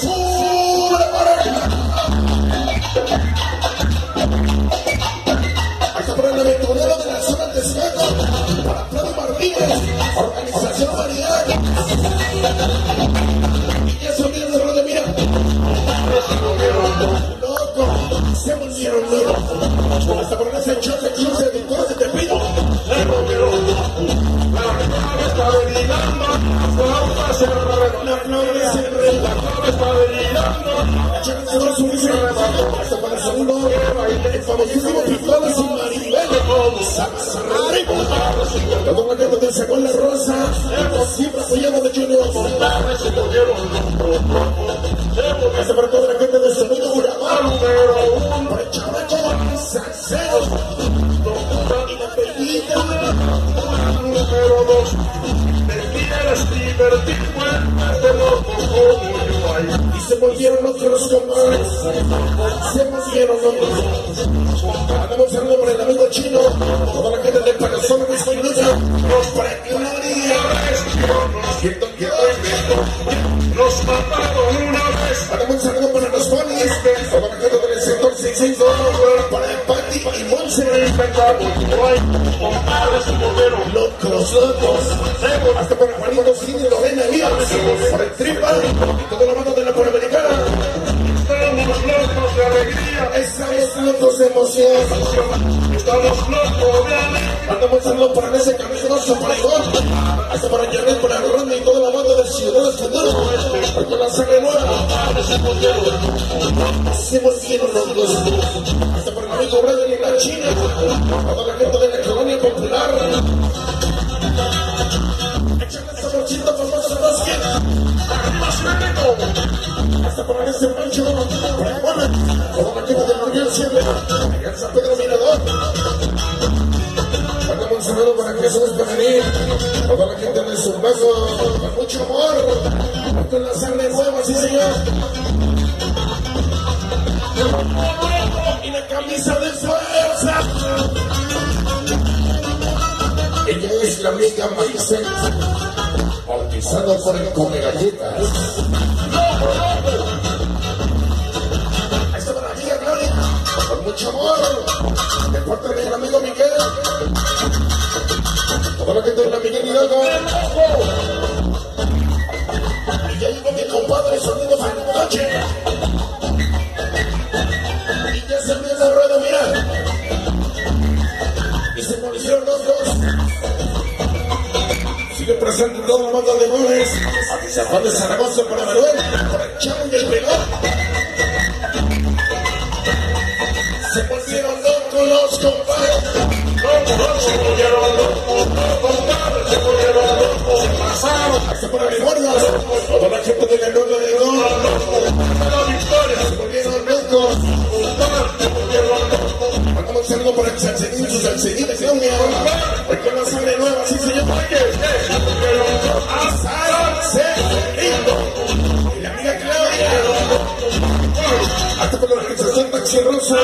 ¡Sube para Hasta por el aventurero La flor se enreda. Chécate dos unices. Hasta para el segundo, el famosísimo Pistola sin Maribel. Sarri. Todo el que te sacó la rosa. Siempre apoyado de Junior. Hasta para toda la gente de Sonido Urabá. Para el chamaco Salcedo. Y la peñita. Número dos, te quieres divertir, vuélvete Y se volvieron los compadres. Se volvieron locos. Andamos hablando por el amigo chino. Toda la gente del Panazón, Luis Minuto. Nos preclaría. Quieto, quieto, quieto. Nos mataron una vez, Andamos hablando para los. Sector 662. Para el y Monse. locos. Hasta para Juanito Lorena Díaz. Para el Tripa. De alegría, Estamos locos de emoción. estamos locos de alegría. Mandamos saludos para ese caminoso para Igor, hasta para Janet, para Ronda y toda la banda del Ciudadanos Futuro, porque la sangre nueva se volvieron locos, hasta para el amigo Brother y la China, toda la gente de la colonia popular. Para ese Pancho, para Juana, toda la gente de la Unión Siempre, allá en San Pedro Mirador. Mandamos un saludo para Jesús Pajarín, toda la gente de Zumbazo, con mucho amor, con la sangre nueva, sí señor. Y la camisa de fuerza. Ella es la amiga Maricel, bautizada por el Come Galletas. Mucho amor, de parte del amigo Miguel. La gente de la Miguel Hidalgo. Y ya llegó mi compadre sonido fantoche. Y ya se empieza la rueda, mira. Y se molestaron los dos. Sigue presente todo la banda de goles. A San Juan de Zaragoza para Manuel, para el Chavo y el Pelón. Se volvieron locos, compadres se volvieron locos, se guardia. Toda la gente de la Nueva de la victoria, Se locos. se locos. Para el. Hoy con la sangre nueva, sí señor. Oye, eh, se locos. Salcerín. Y la amiga. Hasta para la organización Taxi Rosa.